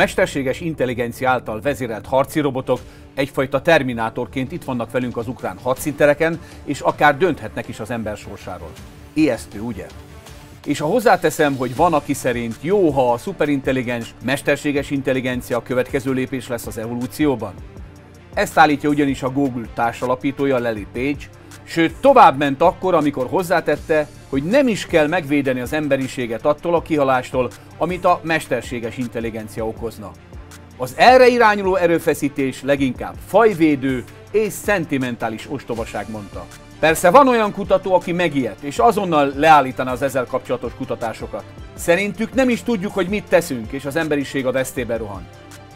mesterséges intelligencia által vezérelt harci robotok egyfajta terminátorként itt vannak velünk az ukrán hadszíntereken, és akár dönthetnek is az ember sorsáról. Ijesztő, ugye? És ha hozzáteszem, hogy van, aki szerint jó, ha a szuperintelligens, mesterséges intelligencia a következő lépés lesz az evolúcióban? Ezt állítja ugyanis a Google társalapítója Lely Page, sőt tovább ment akkor, amikor hozzátette, hogy nem is kell megvédeni az emberiséget attól a kihalástól, amit a mesterséges intelligencia okozna. Az erre irányuló erőfeszítés leginkább fajvédő és szentimentális ostobaság mondta. Persze van olyan kutató, aki megijedt, és azonnal leállítaná az ezzel kapcsolatos kutatásokat. Szerintük nem is tudjuk, hogy mit teszünk, és az emberiség a vesztébe rohan.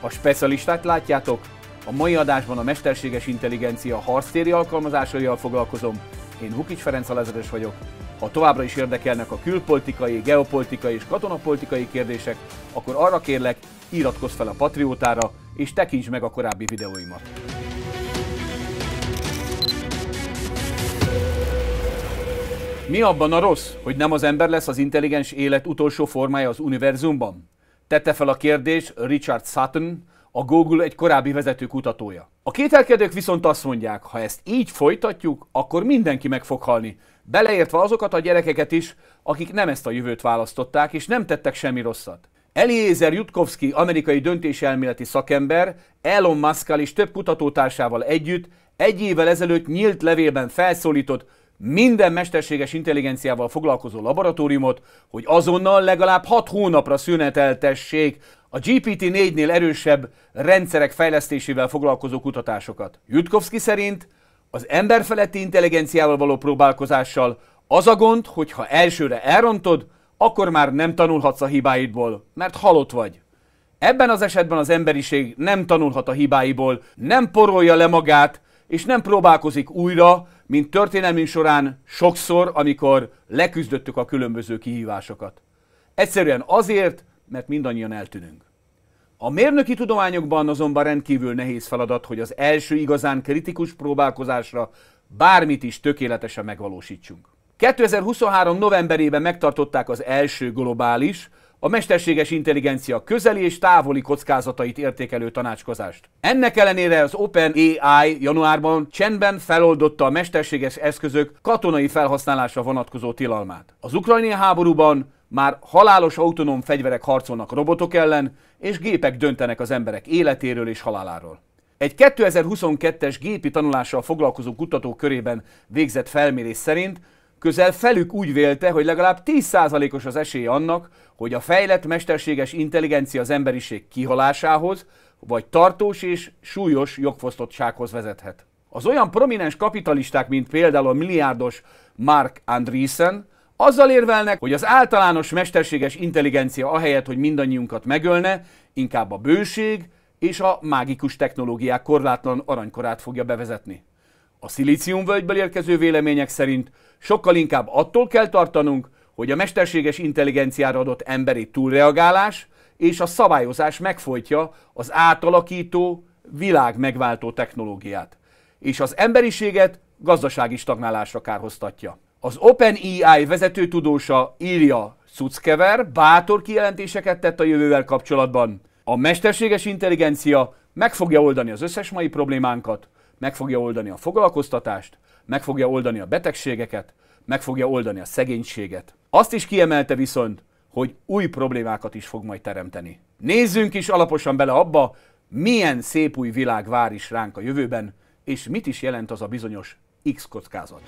A specialistát látjátok, a mai adásban a mesterséges intelligencia harctéri alkalmazásaival foglalkozom. Én Vukic Ferenc Alezeres vagyok. Ha továbbra is érdekelnek a külpolitikai, geopolitikai és katonapolitikai kérdések, akkor arra kérlek, iratkozz fel a Patriótára, és tekints meg a korábbi videóimat. Mi abban a rossz, hogy nem az ember lesz az intelligens élet utolsó formája az univerzumban? Tette fel a kérdés Richard Sutton, a Google egy korábbi vezető kutatója. A kételkedők viszont azt mondják, ha ezt így folytatjuk, akkor mindenki meg fog halni, beleértve azokat a gyerekeket is, akik nem ezt a jövőt választották, és nem tettek semmi rosszat. Eliezer Jutkovski, amerikai döntéselméleti szakember, Elon musk és több kutatótársával együtt egy évvel ezelőtt nyílt levélben felszólított minden mesterséges intelligenciával foglalkozó laboratóriumot, hogy azonnal legalább 6 hónapra szüneteltessék a GPT-4-nél erősebb rendszerek fejlesztésével foglalkozó kutatásokat. Jutkovski szerint az emberfeletti intelligenciával való próbálkozással az a gond, hogy ha elsőre elrontod, akkor már nem tanulhatsz a hibáidból, mert halott vagy. Ebben az esetben az emberiség nem tanulhat a hibáiból, nem porolja le magát, és nem próbálkozik újra, mint történelmünk során sokszor, amikor leküzdöttük a különböző kihívásokat. Egyszerűen azért, mert mindannyian eltűnünk. A mérnöki tudományokban azonban rendkívül nehéz feladat, hogy az első igazán kritikus próbálkozásra bármit is tökéletesen megvalósítsunk. 2023. novemberében megtartották az első globális, a mesterséges intelligencia közeli és távoli kockázatait értékelő tanácskozást. Ennek ellenére az OpenAI januárban csendben feloldotta a mesterséges eszközök katonai felhasználásra vonatkozó tilalmát. Az ukrajnai háborúban már halálos autonóm fegyverek harcolnak robotok ellen, és gépek döntenek az emberek életéről és haláláról. Egy 2022-es gépi tanulással foglalkozó kutatók körében végzett felmérés szerint közel felük úgy vélte, hogy legalább 10%-os az esély annak, hogy a fejlett mesterséges intelligencia az emberiség kihalásához, vagy tartós és súlyos jogfosztottsághoz vezethet. Az olyan prominens kapitalisták, mint például a milliárdos Mark Andreessen, azzal érvelnek, hogy az általános mesterséges intelligencia ahelyett, hogy mindannyiunkat megölne, inkább a bőség és a mágikus technológiák korlátlan aranykorát fogja bevezetni. A szilíciumvölgyből érkező vélemények szerint sokkal inkább attól kell tartanunk, hogy a mesterséges intelligenciára adott emberi túlreagálás és a szabályozás megfolytja az átalakító, világ megváltó technológiát, és az emberiséget gazdasági stagnálásra kárhoztatja. Az OpenAI vezető tudósa Ilya Sutskever bátor kijelentéseket tett a jövővel kapcsolatban. A mesterséges intelligencia meg fogja oldani az összes mai problémánkat, meg fogja oldani a foglalkoztatást, meg fogja oldani a betegségeket, meg fogja oldani a szegénységet. Azt is kiemelte viszont, hogy új problémákat is fog majd teremteni. Nézzünk is alaposan bele abba, milyen szép új világ vár is ránk a jövőben, és mit is jelent az a bizonyos X kockázat.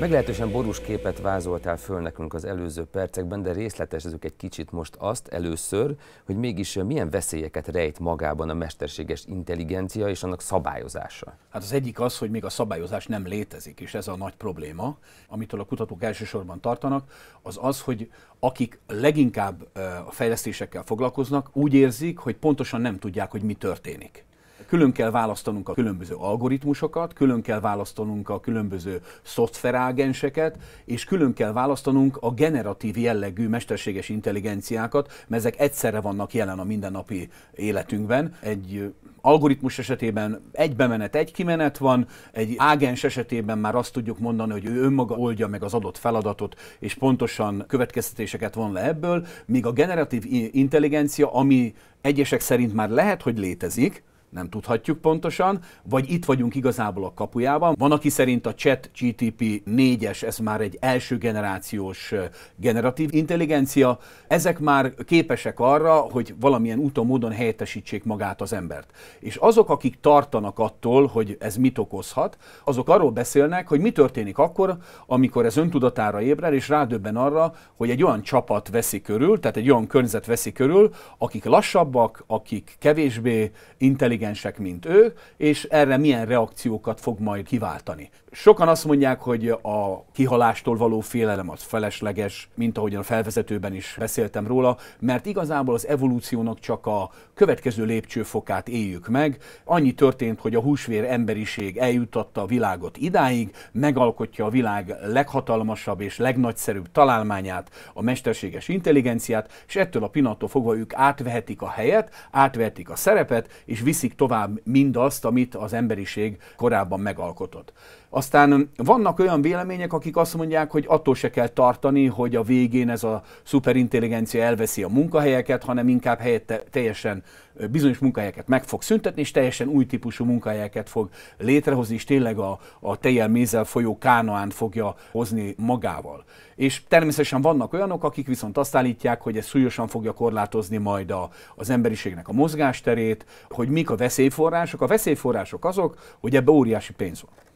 Meglehetősen borús képet vázoltál föl nekünk az előző percekben, de részletezzük egy kicsit most azt először, hogy mégis milyen veszélyeket rejt magában a mesterséges intelligencia és annak szabályozása. Hát az egyik az, hogy még a szabályozás nem létezik, és ez a nagy probléma, amitől a kutatók elsősorban tartanak, az az, hogy akik leginkább a fejlesztésekkel foglalkoznak, úgy érzik, hogy pontosan nem tudják, hogy mi történik. Külön kell választanunk a különböző algoritmusokat, külön kell választanunk a különböző szoftverágenseket, és külön kell választanunk a generatív jellegű mesterséges intelligenciákat, mert ezek egyszerre vannak jelen a mindennapi életünkben. Egy algoritmus esetében egy bemenet, egy kimenet van, egy ágens esetében már azt tudjuk mondani, hogy ő önmaga oldja meg az adott feladatot, és pontosan következtetéseket von le ebből, míg a generatív intelligencia, ami egyesek szerint már lehet, hogy létezik, nem tudhatjuk pontosan, vagy itt vagyunk igazából a kapujában. Van, aki szerint a chat GTP 4-es, ez már egy első generációs generatív intelligencia, ezek már képesek arra, hogy valamilyen úton, módon helyettesítsék magát az embert. És azok, akik tartanak attól, hogy ez mit okozhat, azok arról beszélnek, hogy mi történik akkor, amikor ez öntudatára ébred, és rádöbben arra, hogy egy olyan csapat veszi körül, tehát egy olyan környezet veszi körül, akik lassabbak, akik kevésbé intelligensek, intelligensek, mint ő, és erre milyen reakciókat fog majd kiváltani. Sokan azt mondják, hogy a kihalástól való félelem az felesleges, mint ahogyan a felvezetőben is beszéltem róla, mert igazából az evolúciónak csak a következő lépcsőfokát éljük meg. Annyi történt, hogy a húsvér emberiség eljutatta a világot idáig, megalkotja a világ leghatalmasabb és legnagyszerűbb találmányát, a mesterséges intelligenciát, és ettől a pillanattól fogva ők átvehetik a helyet, átvehetik a szerepet, és viszik tovább mindazt, amit az emberiség korábban megalkotott. Aztán vannak olyan vélemények, akik azt mondják, hogy attól se kell tartani, hogy a végén ez a szuperintelligencia elveszi a munkahelyeket, hanem inkább helyette teljesen bizonyos munkahelyeket meg fog szüntetni, és teljesen új típusú munkahelyeket fog létrehozni, és tényleg a, a tejjel mézzel folyó kánoán fogja hozni magával. És természetesen vannak olyanok, akik viszont azt állítják, hogy ez súlyosan fogja korlátozni majd a, az emberiségnek a mozgásterét, hogy mik a veszélyforrások. A veszélyforrások azok, hogy ebbe óriási pénz van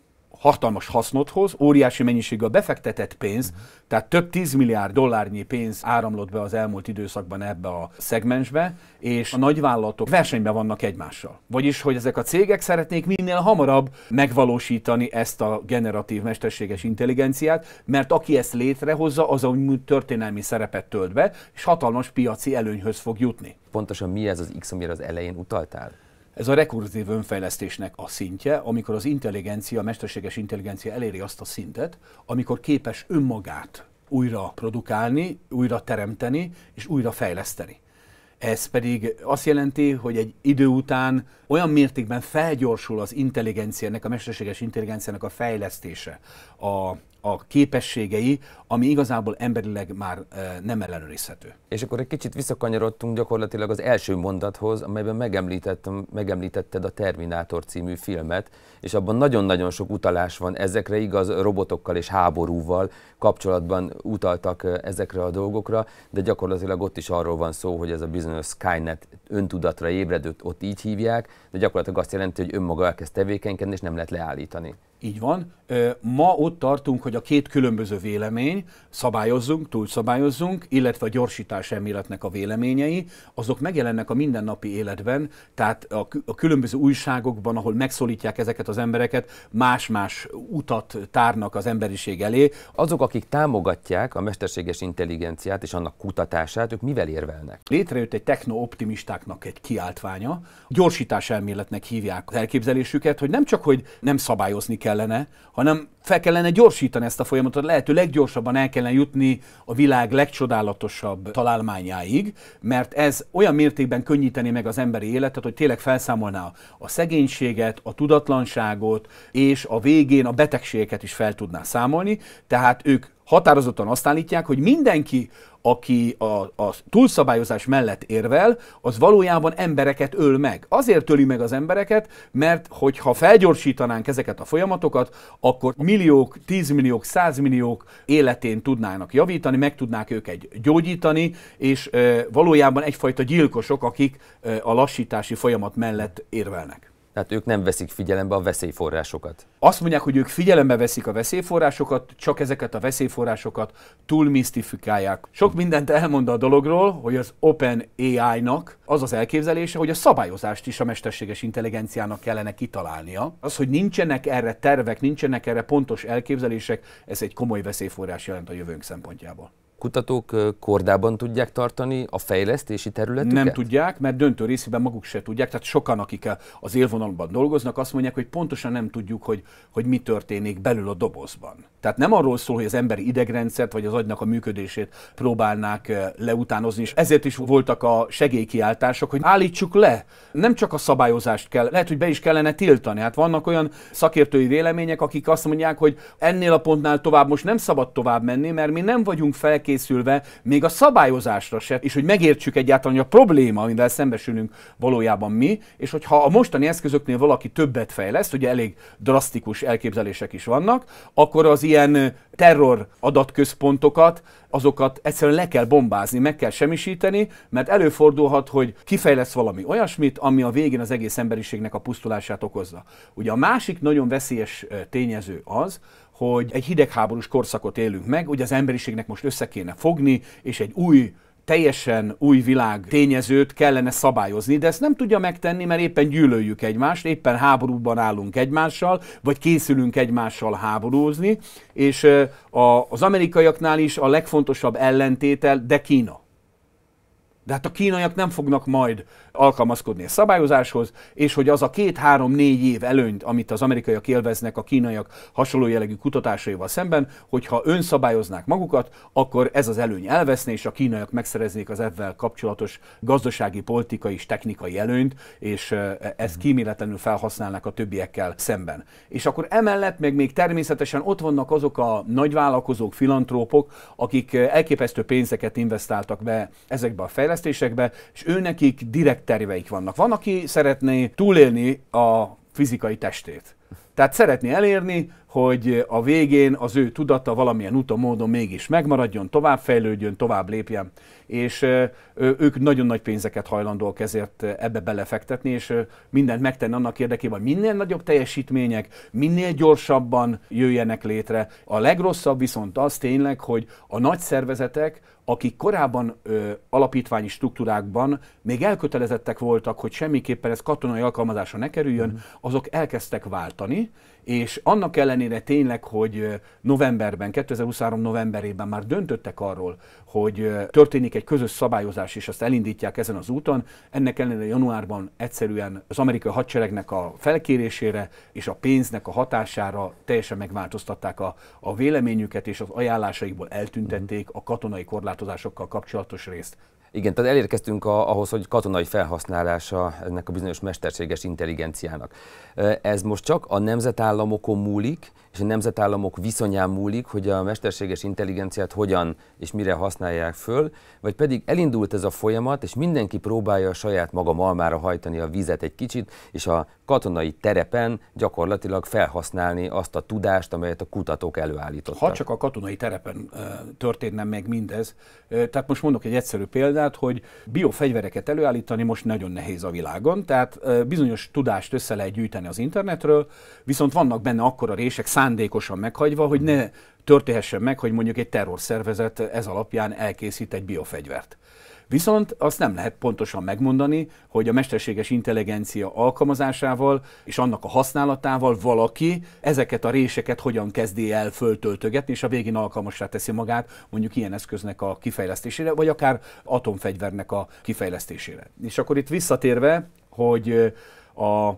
hatalmas hasznot hoz, óriási mennyiségű a befektetett pénz, uh-huh. tehát több 10 milliárd dollárnyi pénz áramlott be az elmúlt időszakban ebbe a szegmensbe, és a nagyvállalatok versenyben vannak egymással. Vagyis, hogy ezek a cégek szeretnék minél hamarabb megvalósítani ezt a generatív mesterséges intelligenciát, mert aki ezt létrehozza, az a történelmi szerepet tölt be, és hatalmas piaci előnyhöz fog jutni. Pontosan mi ez az X, amire az elején utaltál? Ez a rekurzív önfejlesztésnek a szintje, amikor az intelligencia, a mesterséges intelligencia eléri azt a szintet, amikor képes önmagát újra produkálni, újra teremteni és újra fejleszteni. Ez pedig azt jelenti, hogy egy idő után olyan mértékben felgyorsul az intelligenciának, a mesterséges intelligenciának a fejlesztése, a, a képességei, ami igazából emberileg már nem ellenőrizhető. És akkor egy kicsit visszakanyarodtunk gyakorlatilag az első mondathoz, amelyben megemlítettem, megemlítetted a Terminátor című filmet, és abban nagyon-nagyon sok utalás van ezekre, igaz, robotokkal és háborúval kapcsolatban utaltak ezekre a dolgokra, de gyakorlatilag ott is arról van szó, hogy ez a bizonyos Skynet öntudatra ébredőt ott így hívják, de gyakorlatilag azt jelenti, hogy önmaga elkezd tevékenykedni, és nem lehet leállítani. Így van. Ma ott tartunk, hogy a két különböző vélemény, szabályozzunk, túlszabályozzunk, illetve a gyorsítás elméletnek a véleményei, azok megjelennek a mindennapi életben, tehát a, különböző újságokban, ahol megszólítják ezeket az embereket, más-más utat tárnak az emberiség elé. Azok, akik támogatják a mesterséges intelligenciát és annak kutatását, ők mivel érvelnek? Létrejött egy techno-optimistáknak egy kiáltványa, gyorsítás elméletnek hívják az elképzelésüket, hogy nem csak, hogy nem szabályozni kellene, hanem fel kellene gyorsítani ezt a folyamatot, lehető leggyorsabban el kellene jutni a világ legcsodálatosabb találmányáig, mert ez olyan mértékben könnyíteni meg az emberi életet, hogy tényleg felszámolná a szegénységet, a tudatlanságot, és a végén a betegségeket is fel tudná számolni. Tehát ők határozottan azt állítják, hogy mindenki, aki a, a túlszabályozás mellett érvel, az valójában embereket öl meg. Azért öli meg az embereket, mert hogyha felgyorsítanánk ezeket a folyamatokat, akkor milliók, tízmilliók, százmilliók életén tudnának javítani, meg tudnák őket gyógyítani, és e, valójában egyfajta gyilkosok, akik e, a lassítási folyamat mellett érvelnek. Tehát ők nem veszik figyelembe a veszélyforrásokat. Azt mondják, hogy ők figyelembe veszik a veszélyforrásokat, csak ezeket a veszélyforrásokat túl misztifikálják. Sok mindent elmond a dologról, hogy az Open AI-nak az az elképzelése, hogy a szabályozást is a mesterséges intelligenciának kellene kitalálnia. Az, hogy nincsenek erre tervek, nincsenek erre pontos elképzelések, ez egy komoly veszélyforrás jelent a jövőnk szempontjából kutatók kordában tudják tartani a fejlesztési területüket? Nem tudják, mert döntő részében maguk se tudják. Tehát sokan, akik az élvonalban dolgoznak, azt mondják, hogy pontosan nem tudjuk, hogy, hogy mi történik belül a dobozban. Tehát nem arról szól, hogy az emberi idegrendszert vagy az agynak a működését próbálnák leutánozni, és ezért is voltak a segélykiáltások, hogy állítsuk le. Nem csak a szabályozást kell, lehet, hogy be is kellene tiltani. Hát vannak olyan szakértői vélemények, akik azt mondják, hogy ennél a pontnál tovább most nem szabad tovább menni, mert mi nem vagyunk felkészülve még a szabályozásra se, és hogy megértsük egyáltalán, hogy a probléma, amivel szembesülünk valójában mi, és hogyha a mostani eszközöknél valaki többet fejleszt, ugye elég drasztikus elképzelések is vannak, akkor az ilyen terror adatközpontokat, azokat egyszerűen le kell bombázni, meg kell semmisíteni, mert előfordulhat, hogy kifejlesz valami olyasmit, ami a végén az egész emberiségnek a pusztulását okozza. Ugye a másik nagyon veszélyes tényező az, hogy egy hidegháborús korszakot élünk meg, ugye az emberiségnek most össze kéne fogni, és egy új teljesen új világ tényezőt kellene szabályozni, de ezt nem tudja megtenni, mert éppen gyűlöljük egymást, éppen háborúban állunk egymással, vagy készülünk egymással háborúzni, és az amerikaiaknál is a legfontosabb ellentétel, de Kína. De hát a kínaiak nem fognak majd alkalmazkodni a szabályozáshoz, és hogy az a két-három-négy év előnyt, amit az amerikaiak élveznek a kínaiak hasonló jellegű kutatásaival szemben, hogyha önszabályoznák magukat, akkor ez az előny elveszne, és a kínaiak megszereznék az ebben kapcsolatos gazdasági, politikai és technikai előnyt, és ezt kíméletlenül felhasználnák a többiekkel szemben. És akkor emellett meg még természetesen ott vannak azok a nagyvállalkozók, filantrópok, akik elképesztő pénzeket investáltak be ezekbe a fejlesztésekbe, és őnekik direkt terveik vannak. Van, aki szeretné túlélni a fizikai testét. Tehát szeretné elérni, hogy a végén az ő tudata valamilyen úton, módon mégis megmaradjon, továbbfejlődjön, tovább lépjen, és ők nagyon nagy pénzeket hajlandóak ezért ebbe belefektetni, és mindent megtenni annak érdekében, hogy minél nagyobb teljesítmények, minél gyorsabban jöjjenek létre. A legrosszabb viszont az tényleg, hogy a nagy szervezetek, akik korábban ö, alapítványi struktúrákban még elkötelezettek voltak, hogy semmiképpen ez katonai alkalmazásra ne kerüljön, mm. azok elkezdtek váltani, és annak ellenére tényleg, hogy novemberben, 2023 novemberében már döntöttek arról, hogy történik egy közös szabályozás, és azt elindítják ezen az úton, ennek ellenére januárban egyszerűen az amerikai hadseregnek a felkérésére és a pénznek a hatására teljesen megváltoztatták a, a véleményüket, és az ajánlásaikból eltüntették a katonai korlátozásokkal kapcsolatos részt. Igen, tehát elérkeztünk a, ahhoz, hogy katonai felhasználása ennek a bizonyos mesterséges intelligenciának. Ez most csak a nemzetállamokon múlik, és a nemzetállamok viszonyán múlik, hogy a mesterséges intelligenciát hogyan és mire használják föl, vagy pedig elindult ez a folyamat, és mindenki próbálja a saját maga malmára hajtani a vizet egy kicsit, és a katonai terepen gyakorlatilag felhasználni azt a tudást, amelyet a kutatók előállítottak. Ha csak a katonai terepen történne meg mindez, tehát most mondok egy egyszerű példát, hogy biofegyvereket előállítani most nagyon nehéz a világon, tehát bizonyos tudást össze lehet gyűjteni az internetről, viszont vannak benne akkora rések, szándékosan meghagyva, hogy ne történhessen meg, hogy mondjuk egy terrorszervezet ez alapján elkészít egy biofegyvert. Viszont azt nem lehet pontosan megmondani, hogy a mesterséges intelligencia alkalmazásával és annak a használatával valaki ezeket a réseket hogyan kezdi el föltöltögetni, és a végén alkalmasra teszi magát mondjuk ilyen eszköznek a kifejlesztésére, vagy akár atomfegyvernek a kifejlesztésére. És akkor itt visszatérve, hogy a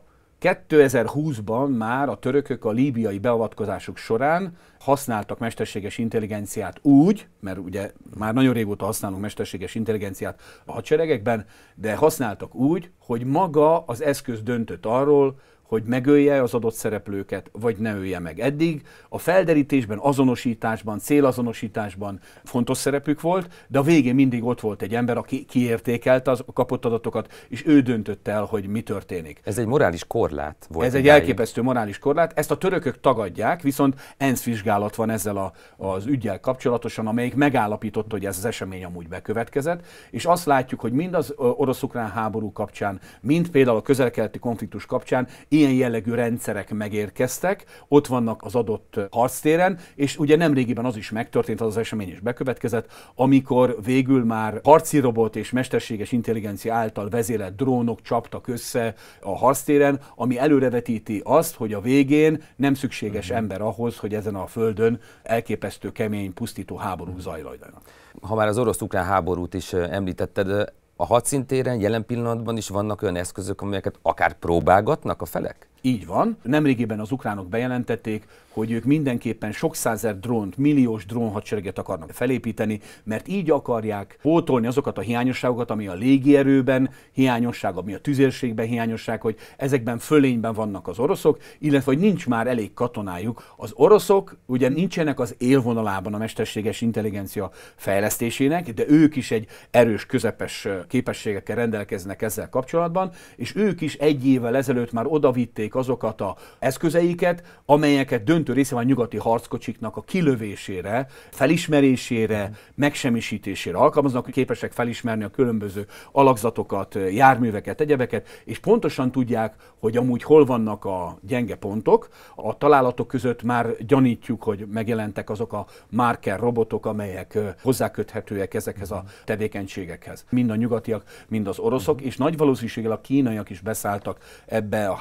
2020-ban már a törökök a líbiai beavatkozásuk során használtak mesterséges intelligenciát úgy, mert ugye már nagyon régóta használunk mesterséges intelligenciát a hadseregekben, de használtak úgy, hogy maga az eszköz döntött arról, hogy megölje az adott szereplőket, vagy ne ölje meg. Eddig a felderítésben, azonosításban, célazonosításban fontos szerepük volt, de a végén mindig ott volt egy ember, aki kiértékelte a kapott adatokat, és ő döntött el, hogy mi történik. Ez egy morális korlát volt. Ez egy elképesztő morális korlát. Ezt a törökök tagadják, viszont ENSZ vizsgálat van ezzel a, az ügyel kapcsolatosan, amelyik megállapította, hogy ez az esemény amúgy bekövetkezett, és azt látjuk, hogy mind az orosz-ukrán háború kapcsán, mind például a közel-keleti konfliktus kapcsán ilyen jellegű rendszerek megérkeztek, ott vannak az adott harctéren, és ugye nemrégiben az is megtörtént, az az esemény is bekövetkezett, amikor végül már harci robot és mesterséges intelligencia által vezérelt drónok csaptak össze a harctéren, ami előrevetíti azt, hogy a végén nem szükséges mm. ember ahhoz, hogy ezen a földön elképesztő kemény, pusztító háborúk zajlajdanak. Ha már az orosz-ukrán háborút is említetted, a hadszintéren jelen pillanatban is vannak olyan eszközök, amelyeket akár próbálgatnak a felek? Így van. Nemrégiben az ukránok bejelentették, hogy ők mindenképpen sok százer drónt, milliós drónhadsereget akarnak felépíteni, mert így akarják pótolni azokat a hiányosságokat, ami a légierőben hiányosság, ami a tüzérségben hiányosság, hogy ezekben fölényben vannak az oroszok, illetve hogy nincs már elég katonájuk. Az oroszok ugye nincsenek az élvonalában a mesterséges intelligencia fejlesztésének, de ők is egy erős, közepes képességekkel rendelkeznek ezzel kapcsolatban, és ők is egy évvel ezelőtt már odavitték azokat a eszközeiket, amelyeket dönt döntő része van nyugati harckocsiknak a kilövésére, felismerésére, megsemmisítésére alkalmaznak, képesek felismerni a különböző alakzatokat, járműveket, egyebeket, és pontosan tudják, hogy amúgy hol vannak a gyenge pontok. A találatok között már gyanítjuk, hogy megjelentek azok a marker robotok, amelyek hozzáköthetőek ezekhez a tevékenységekhez. Mind a nyugatiak, mind az oroszok, és nagy valószínűséggel a kínaiak is beszálltak ebbe a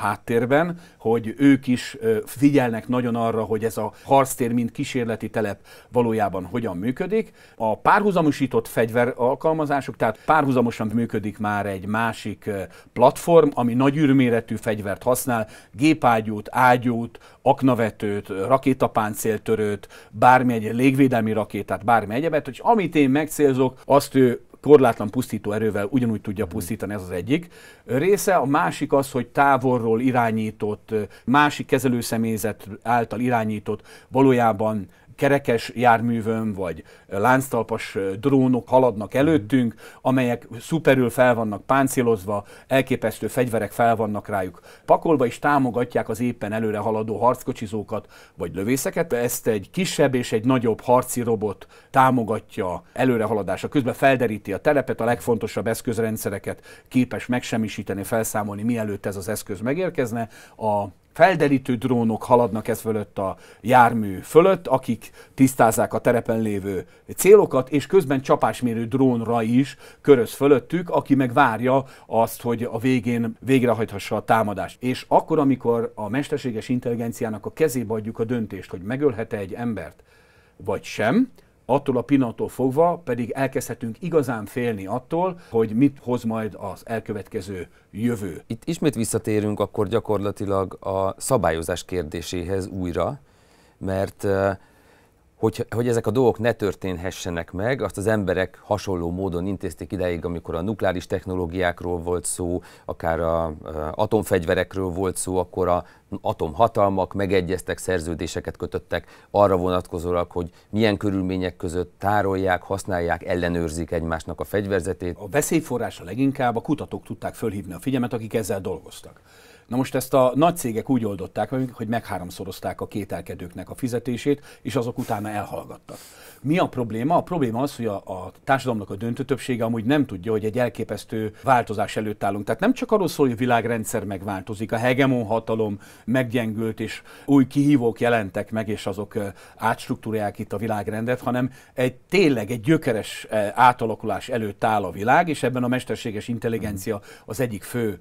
háttérben, hogy ők is figyelnek nagyon arra, hogy ez a harctér, mint kísérleti telep valójában hogyan működik. A párhuzamosított fegyver alkalmazások, tehát párhuzamosan működik már egy másik platform, ami nagy űrméretű fegyvert használ, gépágyút, ágyút, aknavetőt, rakétapáncéltörőt, bármi egy légvédelmi rakétát, bármi egyebet, hogy amit én megcélzok, azt ő korlátlan pusztító erővel ugyanúgy tudja pusztítani, ez az egyik része. A másik az, hogy távolról irányított, másik kezelőszemélyzet által irányított, valójában kerekes járművön, vagy lánctalpas drónok haladnak előttünk, amelyek szuperül fel vannak páncélozva, elképesztő fegyverek fel vannak rájuk pakolva, és támogatják az éppen előre haladó harckocsizókat, vagy lövészeket. Ezt egy kisebb és egy nagyobb harci robot támogatja előrehaladása. Közben felderíti a telepet, a legfontosabb eszközrendszereket képes megsemmisíteni, felszámolni, mielőtt ez az eszköz megérkezne. A felderítő drónok haladnak ez fölött a jármű fölött, akik tisztázzák a terepen lévő célokat, és közben csapásmérő drónra is köröz fölöttük, aki meg várja azt, hogy a végén végrehajthassa a támadást. És akkor, amikor a mesterséges intelligenciának a kezébe adjuk a döntést, hogy megölhet-e egy embert, vagy sem, attól a pillanattól fogva pedig elkezdhetünk igazán félni attól, hogy mit hoz majd az elkövetkező jövő. Itt ismét visszatérünk akkor gyakorlatilag a szabályozás kérdéséhez újra, mert hogy, hogy ezek a dolgok ne történhessenek meg, azt az emberek hasonló módon intézték ideig, amikor a nukleáris technológiákról volt szó, akár a, a atomfegyverekről volt szó, akkor a atomhatalmak megegyeztek, szerződéseket kötöttek arra vonatkozólag, hogy milyen körülmények között tárolják, használják, ellenőrzik egymásnak a fegyverzetét. A veszélyforrása leginkább a kutatók tudták fölhívni a figyelmet, akik ezzel dolgoztak. Na most ezt a nagy cégek úgy oldották hogy megháromszorozták a kételkedőknek a fizetését, és azok utána elhallgattak. Mi a probléma? A probléma az, hogy a, a társadalomnak a döntő többsége amúgy nem tudja, hogy egy elképesztő változás előtt állunk. Tehát nem csak arról szól, hogy a világrendszer megváltozik, a hegemon hatalom meggyengült, és új kihívók jelentek meg, és azok átstruktúrálják itt a világrendet, hanem egy tényleg egy gyökeres átalakulás előtt áll a világ, és ebben a mesterséges intelligencia az egyik fő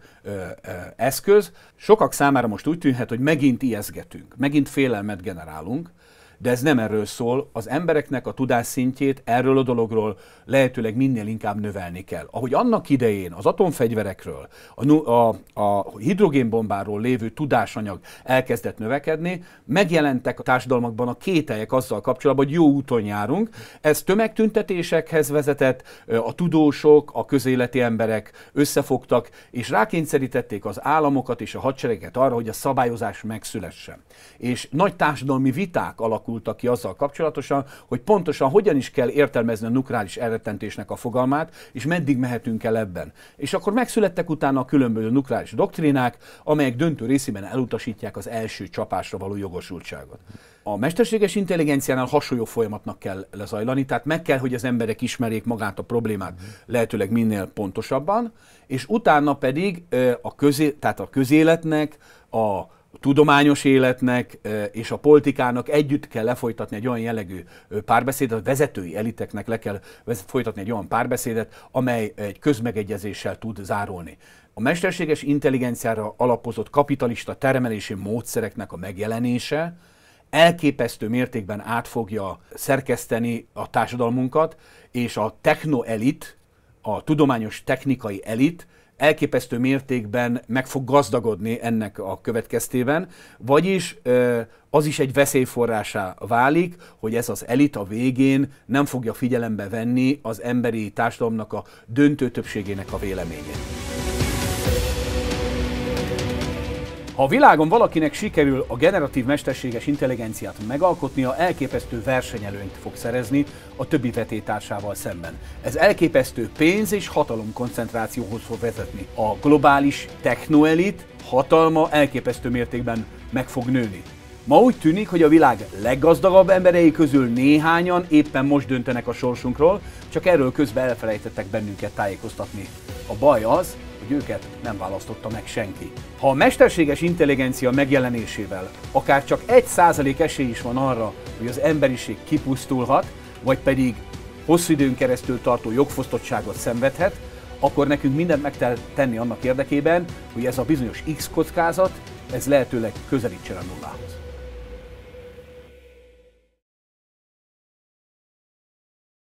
eszköz. Sokak számára most úgy tűnhet, hogy megint ijeszgetünk, megint félelmet generálunk, de ez nem erről szól. Az embereknek a tudásszintjét erről a dologról lehetőleg minél inkább növelni kell. Ahogy annak idején az atomfegyverekről, a, a, a hidrogénbombáról lévő tudásanyag elkezdett növekedni, megjelentek a társadalmakban a kételyek azzal kapcsolatban, hogy jó úton járunk. Ez tömegtüntetésekhez vezetett, a tudósok, a közéleti emberek összefogtak, és rákényszerítették az államokat és a hadsereget arra, hogy a szabályozás megszülessen. És nagy társadalmi viták alakultak alakultak ki azzal kapcsolatosan, hogy pontosan hogyan is kell értelmezni a nukleáris elrettentésnek a fogalmát, és meddig mehetünk el ebben. És akkor megszülettek utána a különböző nukleáris doktrinák, amelyek döntő részében elutasítják az első csapásra való jogosultságot. A mesterséges intelligenciánál hasonló folyamatnak kell lezajlani, tehát meg kell, hogy az emberek ismerjék magát a problémát lehetőleg minél pontosabban, és utána pedig a, közé, tehát a közéletnek, a tudományos életnek és a politikának együtt kell lefolytatni egy olyan jellegű párbeszédet, a vezetői eliteknek le kell folytatni egy olyan párbeszédet, amely egy közmegegyezéssel tud zárulni. A mesterséges intelligenciára alapozott kapitalista termelési módszereknek a megjelenése, elképesztő mértékben át fogja szerkeszteni a társadalmunkat, és a technoelit, a tudományos technikai elit elképesztő mértékben meg fog gazdagodni ennek a következtében, vagyis az is egy veszélyforrásá válik, hogy ez az elit a végén nem fogja figyelembe venni az emberi társadalomnak a döntő többségének a véleményét. Ha a világon valakinek sikerül a generatív mesterséges intelligenciát megalkotnia, elképesztő versenyelőnyt fog szerezni a többi vetétársával szemben. Ez elképesztő pénz és hatalom koncentrációhoz fog vezetni. A globális technoelit hatalma elképesztő mértékben meg fog nőni. Ma úgy tűnik, hogy a világ leggazdagabb emberei közül néhányan éppen most döntenek a sorsunkról, csak erről közben elfelejtettek bennünket tájékoztatni. A baj az, hogy őket nem választotta meg senki. Ha a mesterséges intelligencia megjelenésével akár csak egy százalék esély is van arra, hogy az emberiség kipusztulhat, vagy pedig hosszú időn keresztül tartó jogfosztottságot szenvedhet, akkor nekünk mindent meg kell tenni annak érdekében, hogy ez a bizonyos X kockázat, ez lehetőleg közelítsen a nullához.